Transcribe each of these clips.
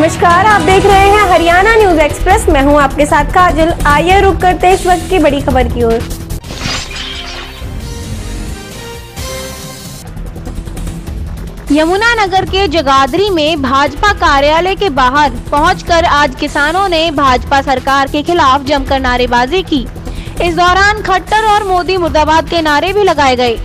नमस्कार, आप देख रहे हैं हरियाणा न्यूज़ एक्सप्रेस। मैं हूँ आपके साथ काजल। आइए रुक करते इस वक्त की बड़ी खबर की ओर। यमुनानगर के जगाधरी में भाजपा कार्यालय के बाहर पहुंचकर आज किसानों ने भाजपा सरकार के खिलाफ जमकर नारेबाजी की। इस दौरान खट्टर और मोदी मुर्दाबाद के नारे भी लगाए गए।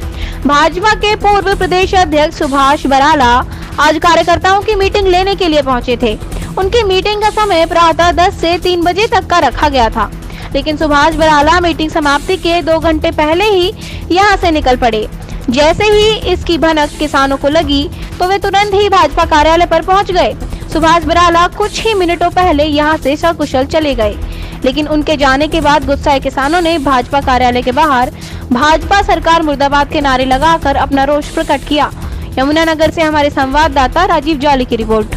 भाजपा के पूर्व प्रदेश अध्यक्ष सुभाष बराला आज कार्यकर्ताओं की मीटिंग लेने के लिए पहुँचे थे। उनकी मीटिंग का समय प्रातः 10 से 3 बजे तक का रखा गया था। लेकिन सुभाष बराला मीटिंग समाप्ति के दो घंटे पहले ही यहाँ से निकल पड़े। जैसे ही इसकी भनक किसानों को लगी तो वे तुरंत ही भाजपा कार्यालय पर पहुँच गए। सुभाष बराला कुछ ही मिनटों पहले यहाँ से सकुशल चले गए। लेकिन उनके जाने के बाद गुस्साए किसानों ने भाजपा कार्यालय के बाहर भाजपा सरकार मुर्दाबाद के नारे लगाकर अपना रोष प्रकट किया। यमुनानगर से हमारे संवाददाता राजीव जाली की रिपोर्ट।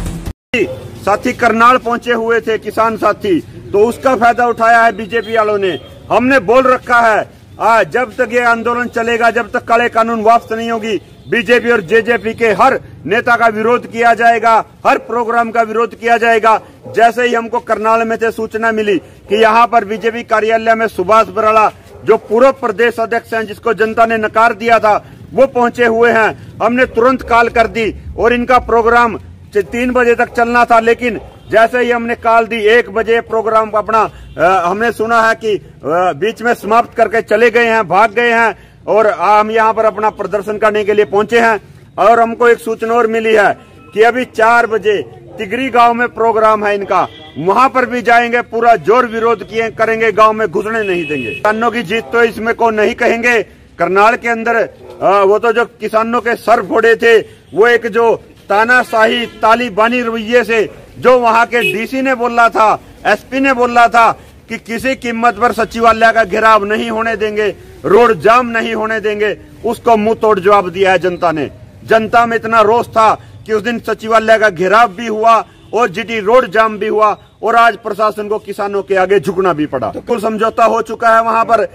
साथी करनाल पहुँचे हुए थे किसान साथी तो उसका फ़ायदा उठाया है बीजेपी वालों ने। हमने बोल रखा है आ, जब तक ये आंदोलन चलेगा जब तक काले कानून वापस नहीं होगी बीजेपी और जेजेपी के हर नेता का विरोध किया जाएगा हर प्रोग्राम का विरोध किया जाएगा। जैसे ही हमको करनाल में से सूचना मिली कि यहाँ पर बीजेपी कार्यालय में सुभाष बराला जो पूर्व प्रदेश अध्यक्ष हैं जिसको जनता ने नकार दिया था वो पहुँचे हुए हैं। हमने तुरंत कॉल कर दी और इनका प्रोग्राम तीन बजे तक चलना था लेकिन जैसे ही हमने कॉल दी एक बजे प्रोग्राम अपना आ, हमने सुना है कि आ, बीच में समाप्त करके चले गए हैं भाग गए हैं और हम यहाँ पर अपना प्रदर्शन करने के लिए पहुँचे हैं। और हमको एक सूचना और मिली है कि अभी चार बजे तिगरी गाँव में प्रोग्राम है इनका। वहाँ पर भी जाएँगे पूरा ज़ोर विरोध किए करेंगे गाँव में घुसने नहीं देंगे। किसानों की जीत तो इसमें को नहीं कहेंगे। करनाल के अंदर आ, वो तो जो किसानों के सर फोड़े थे वो एक जो तानाशाही तालिबानी रवैये से जो वहाँ के डीसी ने बोला था एसपी ने बोला था कि किसी कीमत पर सचिवालय का घेराव नहीं होने देंगे रोड जाम नहीं होने देंगे उसको मुँह तोड़ जवाब दिया है जनता ने। जनता में इतना रोष था कि उस दिन सचिवालय का घेराव भी हुआ और जीटी रोड जाम भी हुआ। और आज प्रशासन को किसानों के आगे झुकना भी पड़ा। तो कुल समझौता हो चुका है वहाँ पर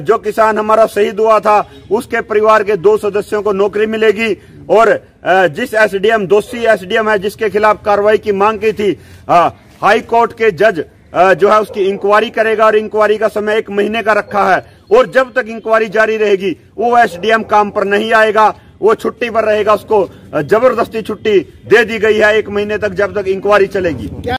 जो किसान हमारा शहीद हुआ था उसके परिवार के दो सदस्यों को नौकरी मिलेगी और जिस एसडीएम दोषी एसडीएम है जिसके खिलाफ कार्रवाई की मांग की थी हाई कोर्ट के जज जो है उसकी इंक्वायरी करेगा और इंक्वायरी का समय एक महीने का रखा है और जब तक इंक्वायरी जारी रहेगी वो एसडीएम काम पर नहीं आएगा वो छुट्टी पर रहेगा उसको ज़बरदस्ती छुट्टी दे दी गई है एक महीने तक जब तक इंक्वायरी चलेगी।